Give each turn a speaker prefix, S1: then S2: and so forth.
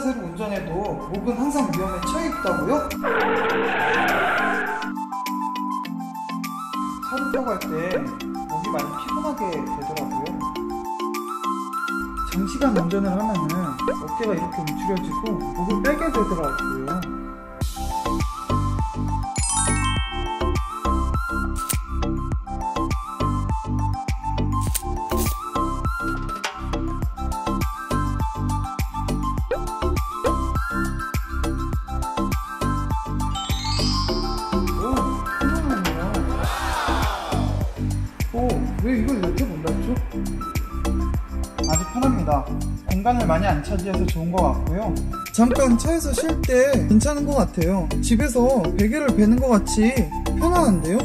S1: 자세로 운전해도 목은 항상 위험에 처해 있다고요? 차를 타고 갈 때 목이 많이 피곤하게 되더라고요. 장시간 운전을 하면은 어깨가 이렇게 움츠려지고 목을 빼게 되더라고요. 왜 이걸 이렇게 몰랐죠? 아주 편합니다. 공간을 많이 안 차지해서 좋은 것 같고요. 잠깐 차에서 쉴 때 괜찮은 것 같아요. 집에서 베개를 베는 것 같이 편안한데요?